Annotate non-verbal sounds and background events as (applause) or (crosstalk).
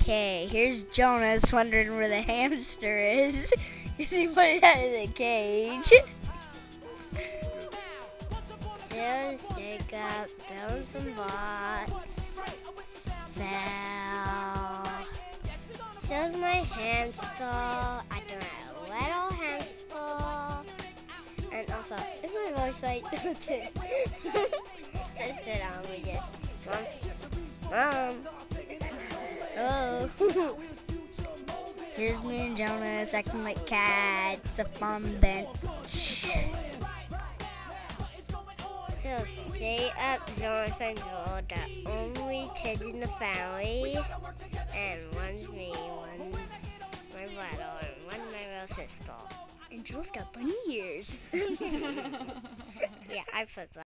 Okay, here's Jonas wondering where the hamster is. (laughs) Because he put it out of the cage. There's Jacob, down some bots. Fell. Shows my hamster. I do a little hamster. And also, is my voice right? (laughs) (laughs) Here's me and Jonas acting like cats up on the bench. So stay up, Jonas and Joel, the only kids in the family. And one's me, one's my brother, and one's my real sister. And Joel's got bunny ears. (laughs) yeah, I put that.